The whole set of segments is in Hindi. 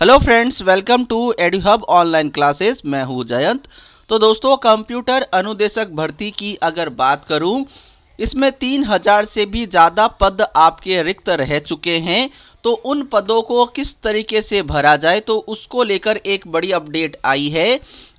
Hello friends welcome to Eduhub online classes मैं हूँ जयंत। तो दोस्तों कंप्यूटर अनुदेशक भर्ती की अगर बात करूँ, इसमें तीन हज़ार से भी ज़्यादा पद आपके रिक्त रह चुके हैं। तो उन पदों को किस तरीके से भरा जाए तो उसको लेकर एक बड़ी अपडेट आई है।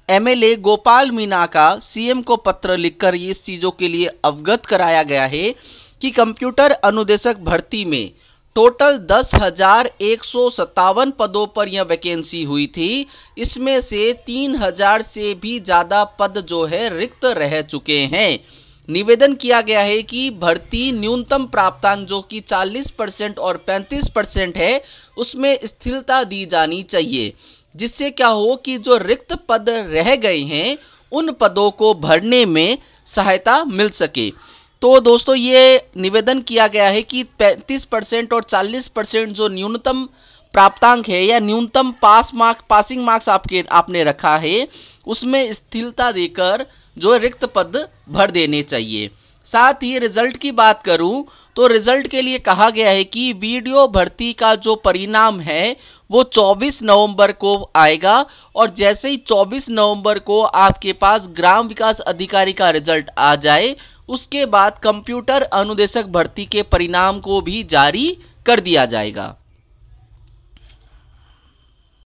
एमएलए गोपाल मीना का सीएम को पत्र लिखकर इस चीज़ों के लिए अवगत कराया गया है कि कंप्यूटर अनुदेशक भर्ती में टोटल दस हज़ार एक सौ सत्तावन पदों पर यह वैकेंसी हुई थी। इसमें से तीन हज़ार से भी ज़्यादा पद जो है रिक्त रह चुके हैं। निवेदन किया गया है कि भर्ती न्यूनतम प्राप्तांक जो कि 40 परसेंट और 35 परसेंट है, उसमें स्थिरता दी जानी चाहिए। जिससे क्या हो कि जो रिक्त पद रह गए हैं, उन पदों को भरने में सहायता मिल सके। तो दोस्तों ये निवेदन किया गया है कि 35 परसेंट और 40 परसेंट जो न्यूनतम प्राप्तांक है या न्यूनतम पास मार्क, पासिंग मार्क्स आपके, आपने रखा है, उसमें स्थिरता देकर जो रिक्त पद भर देने चाहिए। साथ ही रिज़ल्ट की बात करूँ तो रिज़ल्ट के लिए कहा गया है कि वीडियो भर्ती का जो परिणाम है, वो 24 नवंबर को आएगा। और जैसे ही 24 नवंबर को आपके पास ग्राम विकास अधिकारी का रिज़ल्ट आ जाए, उसके बाद कंप्यूटर अनुदेशक भर्ती के परिणाम को भी जारी कर दिया जाएगा।